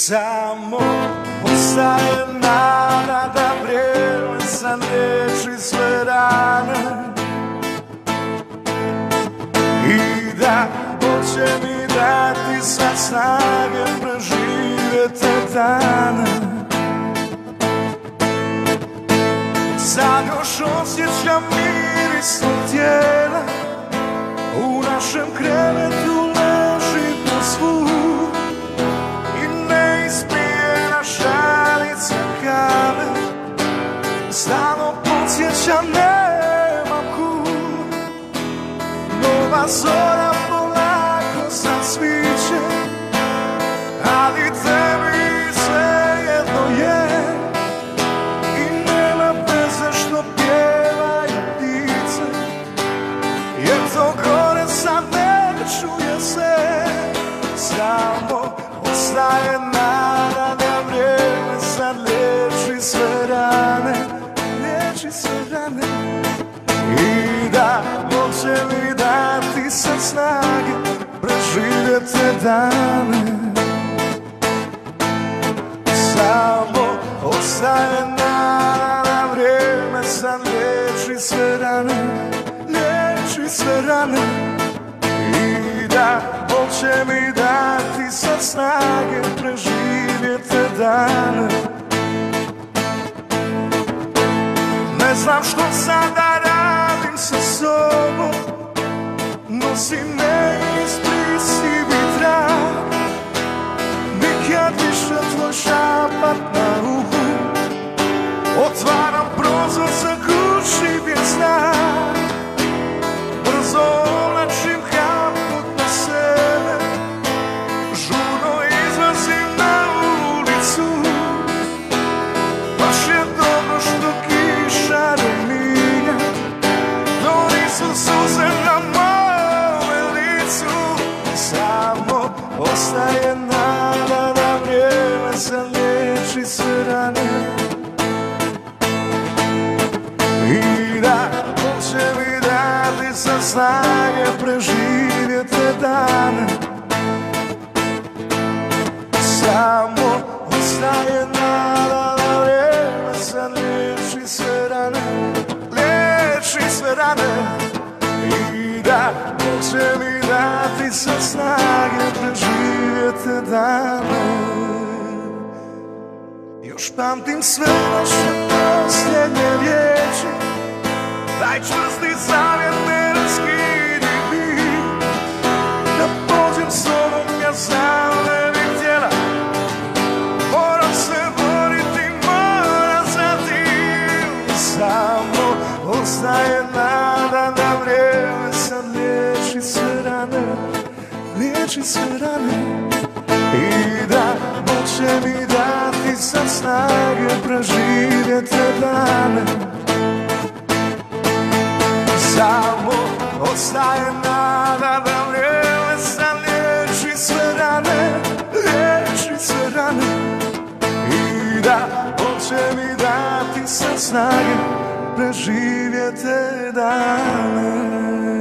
Samo ostaje nada da vrijeme zaleči sve rane. I da hoće mi dati sa snage preživjeti dane. Sad još osjećam miris tvog tijela Nova zora polako sad sviće Ali tebi sve jedno je. I nema veze što pjevaju ptice Jer to gore sad ne čuje se. Samo ostaje nada da vrijeme sad liječi sve rane Liječi sve rane. I da hoće mi sad snage Preživjeti te dane. Samo ostaje nada da vrijeme sad liječi sve rane Liječi sve rane. I da hoće mi dati sad snage Preživjeti te dane. Ne znam što sada radim sa sobom Nosim neisprisivi trag Nikad više tvoj šapat na uhu. Otvaram prozor za kući Brzo sve rane I da hoće mi dati sa snage preživjeti dane Samo ostaje nada da vrijeme sad liječi sve rane. Liječi sve rane. I da hoće mi dati sa snage preživjeti dane još pamtim sve naše posljednje riječi. Taj čvrsti zavjet ne raskidi bi Da pođem s tobom ja sam ne bih htjela. Moram se boriti, moram za tim Samo ostaje nada da vrijeme. Sad liječi sve rane Liječi sve rane. I da hoće mi snage preživjeti te dane. Samo ostaje nada da vrijeme sad liječi sve rane Liječi sve rane. I da hoće mi dati sad snage preživjeti te dane